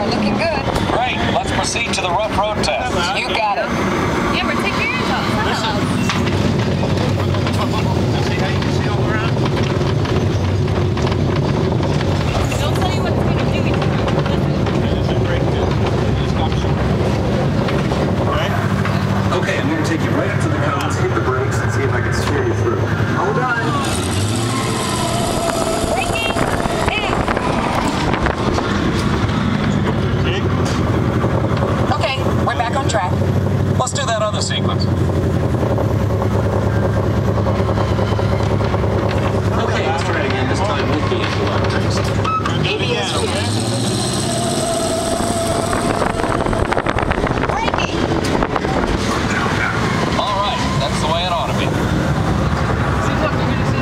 load data are looking good. Great. Let's proceed to the rough road test. You got it. Amber, take your ears off. Listen. See how you can see all around? Don't tell you what it's gonna do. Listen. This is great. This comes. Right? Okay, I'm gonna take you right up to the cones, hit the brakes, and see if I can steer you through. Back. Let's do that other sequence. Okay, let's try it again. This time with the electrics. Do it again. All right. That's the way it ought to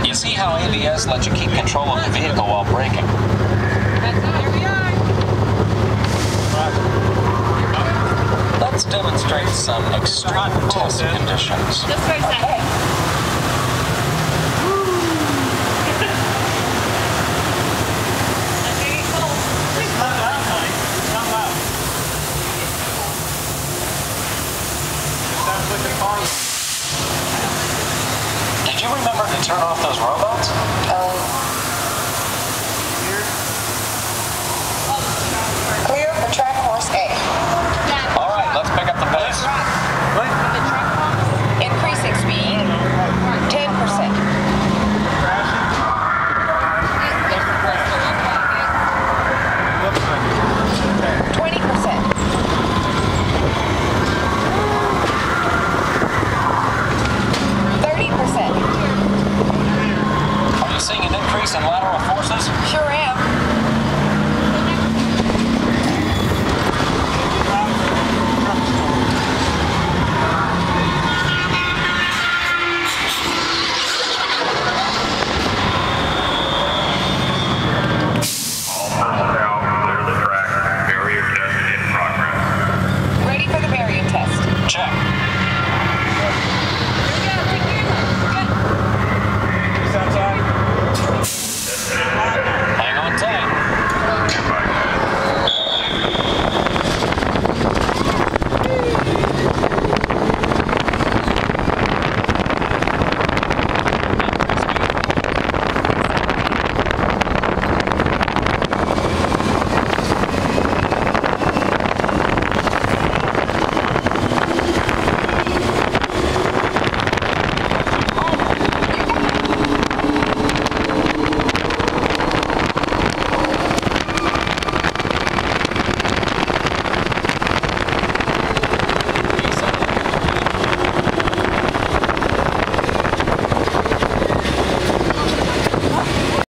be. You see how ABS lets you keep control of the vehicle while braking? Let's demonstrate some extreme test conditions. Just for a second. Okay, cool. It's not loud, honey. It's not loud. It sounds like a car. Did you remember to turn off those robots? Oh, increase in lateral forces? Sure